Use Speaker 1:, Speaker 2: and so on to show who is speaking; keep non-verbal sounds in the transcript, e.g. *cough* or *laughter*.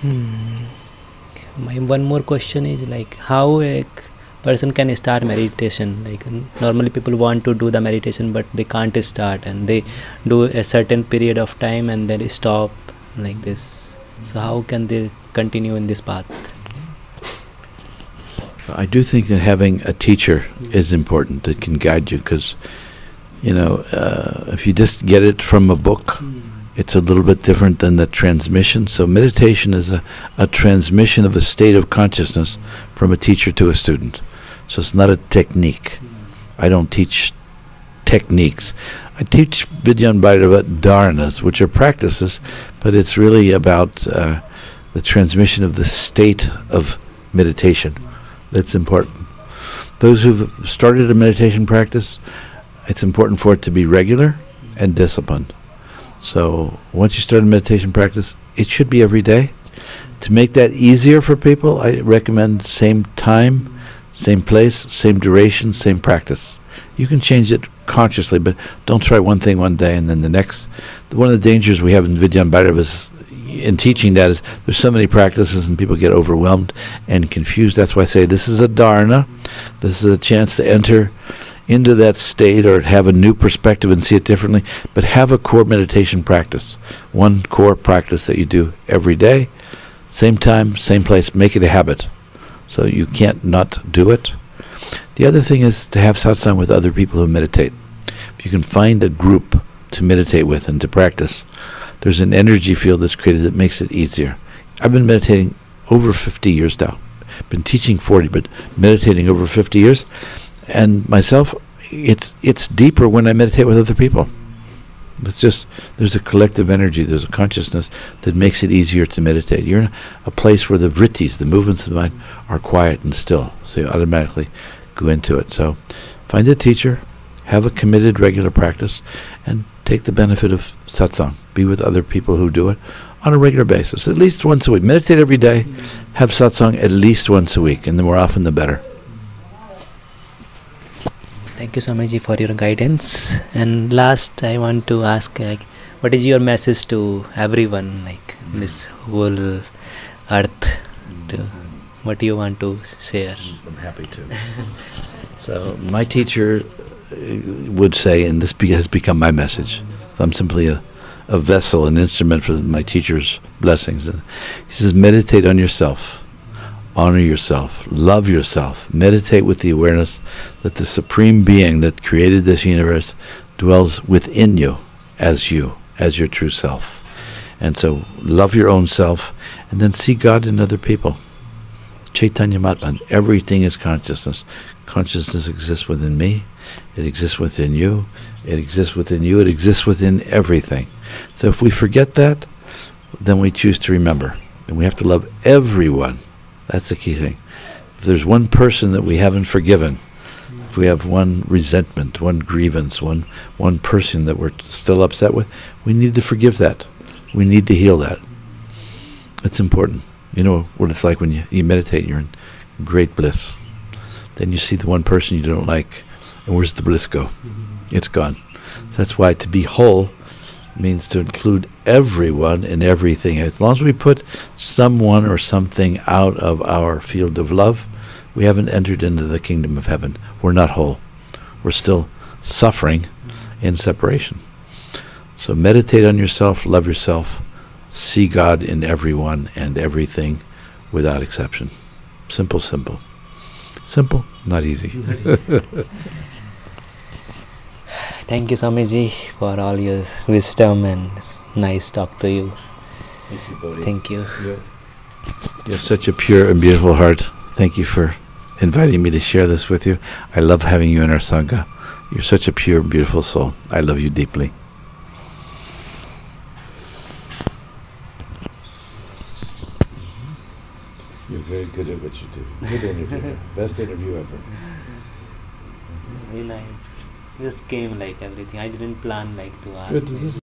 Speaker 1: Hmm. My one more question is like how a person can start meditation. Like normally people want to do the meditation, but they can't start, and they do a certain period of time and then stop like this. So how can they continue in this path?
Speaker 2: I do think that having a teacher is important that can guide you because, you know, uh, if you just get it from a book, it's a little bit different than the transmission. So, meditation is a, a transmission of a state of consciousness from a teacher to a student. So, it's not a technique. I don't teach techniques. I teach Vigyan dharanas, which are practices, but it's really about uh, the transmission of the state of meditation that's important. Those who've started a meditation practice, it's important for it to be regular and disciplined. So once you start a meditation practice, it should be every day. To make that easier for people, I recommend same time, same place, same duration, same practice. You can change it consciously, but don't try one thing one day and then the next. One of the dangers we have in Vigyan Bhairava is in teaching that is there's so many practices and people get overwhelmed and confused. That's why I say this is a dharana. This is a chance to enter into that state or have a new perspective and see it differently. But have a core meditation practice, one core practice that you do every day, same time, same place. Make it a habit, so you can't not do it. The other thing is to have satsang with other people who meditate. If you can find a group to meditate with and to practice, there's an energy field that's created that makes it easier. I've been meditating over 50 years now. Been teaching 40, but meditating over 50 years. And myself, it's it's deeper when I meditate with other people. It's just there's a collective energy, there's a consciousness that makes it easier to meditate. You're in a place where the vrittis, the movements of the mind, are quiet and still, so you automatically go into it. So, find a teacher, have a committed regular practice, and take the benefit of satsang. Be with other people who do it on a regular basis, at least once a week. Meditate every day, have satsang at least once a week, and the more often the better.
Speaker 1: Thank you, so much for your guidance. And last, I want to ask, like, what is your message to everyone, like this whole earth? To, what do you want to share?
Speaker 2: I'm happy to. so my teacher uh, would say, and this has become my message. So I'm simply a, a vessel, an instrument for my teacher's blessings. And he says, meditate on yourself honor yourself, love yourself, meditate with the awareness that the Supreme Being that created this universe dwells within you as you, as your true self. And so love your own self and then see God in other people. Chaitanyam Atman, everything is consciousness. Consciousness exists within me, it exists within you, it exists within you, it exists within everything. So if we forget that, then we choose to remember. And we have to love everyone that's the key thing. If there's one person that we haven't forgiven, if we have one resentment, one grievance, one one person that we're still upset with, we need to forgive that. We need to heal that. It's important. You know what it's like when you, you meditate, you're in great bliss. Then you see the one person you don't like, and where's the bliss go? Mm-hmm. It's gone. That's why to be whole means to include everyone and everything. As long as we put someone or something out of our field of love, we haven't entered into the kingdom of heaven. We're not whole. We're still suffering in separation. So meditate on yourself, love yourself, see God in everyone and everything without exception. Simple, simple. Simple, not easy. *laughs*
Speaker 1: Thank you, Swamiji, for all your wisdom and it's nice talk to you.
Speaker 2: Thank you, Bodhi.
Speaker 1: Thank you.
Speaker 2: You have such a pure and beautiful heart. Thank you for inviting me to share this with you. I love having you in our Sangha. You're such a pure and beautiful soul. I love you deeply. You're very good at what you do. Good interview. *laughs* Best interview ever.
Speaker 1: Very nice just came like everything. I didn't plan like to ask.